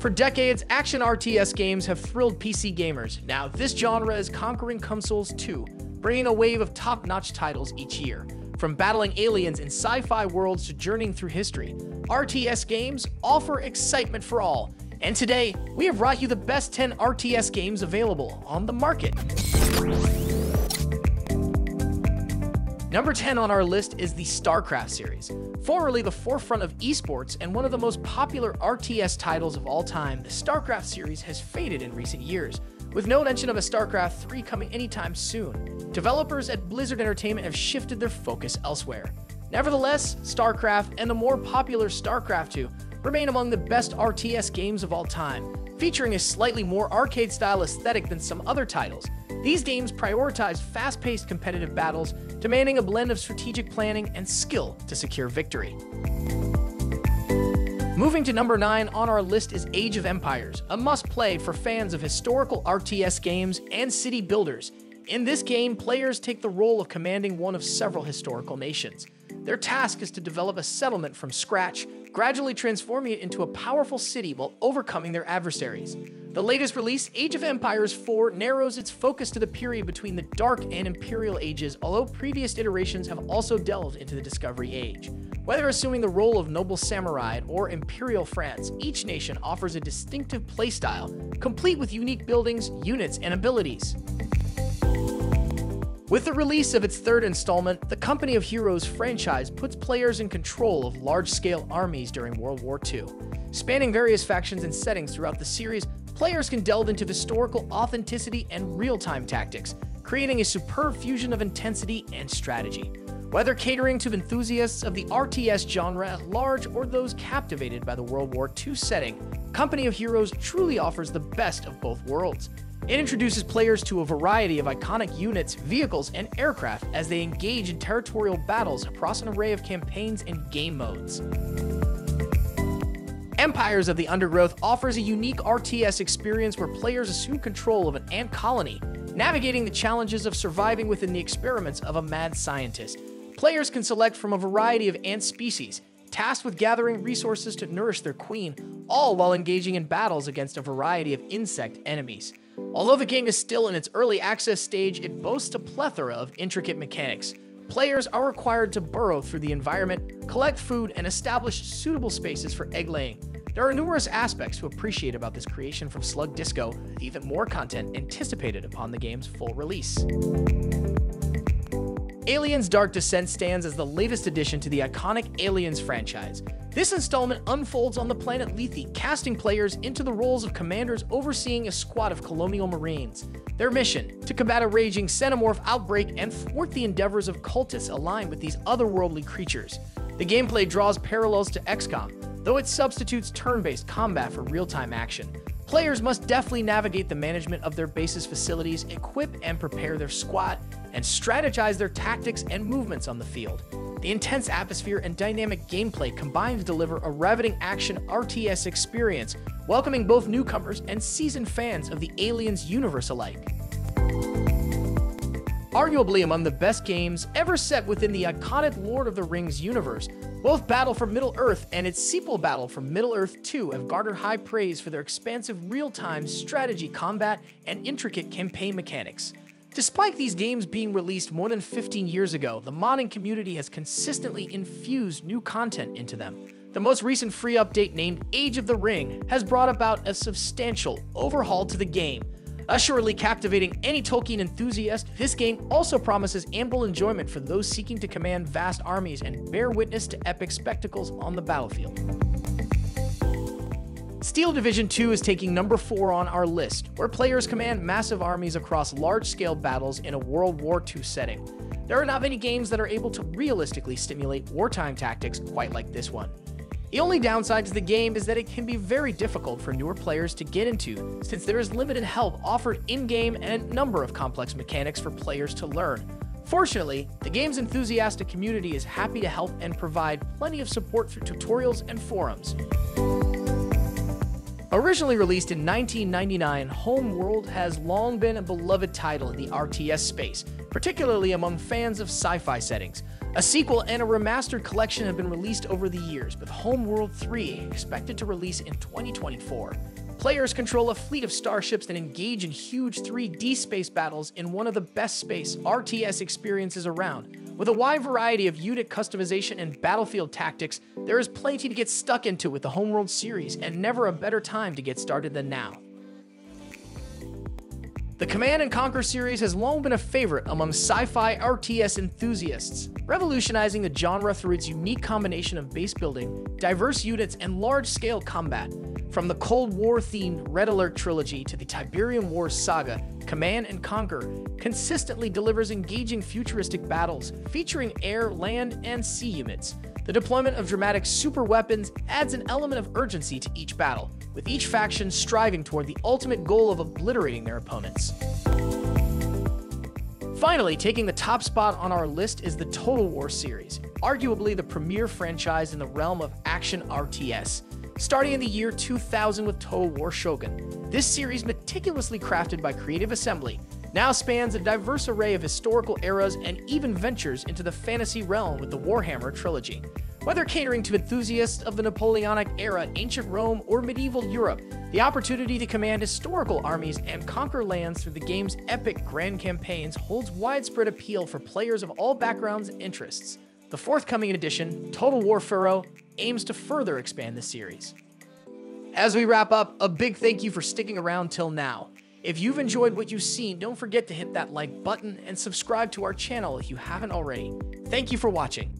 For decades, action RTS games have thrilled PC gamers. Now, this genre is conquering consoles too, bringing a wave of top notch titles each year. From battling aliens in sci fi worlds to journeying through history, RTS games offer excitement for all. And today, we have brought you the best 10 RTS games available on the market. Number 10 on our list is the StarCraft series. Formerly the forefront of esports and one of the most popular RTS titles of all time, the StarCraft series has faded in recent years, with no mention of a StarCraft 3 coming anytime soon. Developers at Blizzard Entertainment have shifted their focus elsewhere. Nevertheless, StarCraft and the more popular StarCraft 2 remain among the best RTS games of all time, featuring a slightly more arcade style aesthetic than some other titles. These games prioritize fast paced competitive battles, demanding a blend of strategic planning and skill to secure victory. Moving to number 9 on our list is Age of Empires, a must play for fans of historical RTS games and city builders. In this game, players take the role of commanding one of several historical nations. Their task is to develop a settlement from scratch, gradually transforming it into a powerful city while overcoming their adversaries. The latest release, Age of Empires 4, narrows its focus to the period between the Dark and Imperial Ages, although previous iterations have also delved into the Discovery Age. Whether assuming the role of noble samurai or Imperial France, each nation offers a distinctive playstyle, complete with unique buildings, units, and abilities. With the release of its third installment, the Company of Heroes franchise puts players in control of large scale armies during World War II. Spanning various factions and settings throughout the series, players can delve into historical authenticity and real time tactics, creating a superb fusion of intensity and strategy. Whether catering to enthusiasts of the RTS genre at large or those captivated by the World War II setting, Company of Heroes truly offers the best of both worlds. It introduces players to a variety of iconic units, vehicles, and aircraft as they engage in territorial battles across an array of campaigns and game modes. Empires of the Undergrowth offers a unique RTS experience where players assume control of an ant colony, navigating the challenges of surviving within the experiments of a mad scientist. Players can select from a variety of ant species, tasked with gathering resources to nourish their queen, all while engaging in battles against a variety of insect enemies. Although the game is still in its early access stage, it boasts a plethora of intricate mechanics. Players are required to burrow through the environment, collect food, and establish suitable spaces for egg laying. There are numerous aspects to appreciate about this creation from Slug Disco, even more content anticipated upon the game's full release. Aliens Dark Descent stands as the latest addition to the iconic Aliens franchise. This installment unfolds on the planet Lethe, casting players into the roles of commanders overseeing a squad of colonial marines. Their mission, to combat a raging xenomorph outbreak and thwart the endeavors of cultists aligned with these otherworldly creatures. The gameplay draws parallels to XCOM, though it substitutes turn-based combat for real-time action. Players must deftly navigate the management of their base's facilities, equip and prepare their squad, and strategize their tactics and movements on the field. The intense atmosphere and dynamic gameplay combine to deliver a riveting action RTS experience, welcoming both newcomers and seasoned fans of the Aliens universe alike. Arguably among the best games ever set within the iconic Lord of the Rings universe, both Battle for Middle Earth and its sequel Battle for Middle Earth 2 have garnered high praise for their expansive real time strategy combat and intricate campaign mechanics. Despite these games being released more than 15 years ago, the modding community has consistently infused new content into them. The most recent free update named Age of the Ring has brought about a substantial overhaul to the game. Assuredly captivating any Tolkien enthusiast, this game also promises ample enjoyment for those seeking to command vast armies and bear witness to epic spectacles on the battlefield. Steel Division 2 is taking number 4 on our list, where players command massive armies across large scale battles in a World War II setting. There are not many games that are able to realistically stimulate wartime tactics quite like this one. The only downside to the game is that it can be very difficult for newer players to get into, since there is limited help offered in game and a number of complex mechanics for players to learn. Fortunately, the game's enthusiastic community is happy to help and provide plenty of support through tutorials and forums. Originally released in 1999, Homeworld has long been a beloved title in the RTS space, particularly among fans of sci fi settings. A sequel and a remastered collection have been released over the years, with Homeworld 3 expected to release in 2024. Players control a fleet of starships and engage in huge 3D space battles in one of the best space RTS experiences around. With a wide variety of unit customization and battlefield tactics, there is plenty to get stuck into with the Homeworld series, and never a better time to get started than now. The Command and Conquer series has long been a favorite among sci fi RTS enthusiasts, revolutionizing the genre through its unique combination of base building, diverse units, and large scale combat. From the Cold War themed Red Alert trilogy to the Tiberium Wars saga, Command and Conquer consistently delivers engaging futuristic battles featuring air, land, and sea units. The deployment of dramatic super weapons adds an element of urgency to each battle, with each faction striving toward the ultimate goal of obliterating their opponents. Finally, taking the top spot on our list is the Total War series, arguably the premier franchise in the realm of action RTS starting in the year 2000 with Total War Shogun. This series, meticulously crafted by Creative Assembly, now spans a diverse array of historical eras and even ventures into the fantasy realm with the Warhammer trilogy. Whether catering to enthusiasts of the Napoleonic era, ancient Rome, or medieval Europe, the opportunity to command historical armies and conquer lands through the game's epic grand campaigns holds widespread appeal for players of all backgrounds and interests. The forthcoming edition, Total War Pharaoh, aims to further expand the series. As we wrap up, a big thank you for sticking around till now. If you've enjoyed what you've seen, don't forget to hit that like button and subscribe to our channel if you haven't already. Thank you for watching.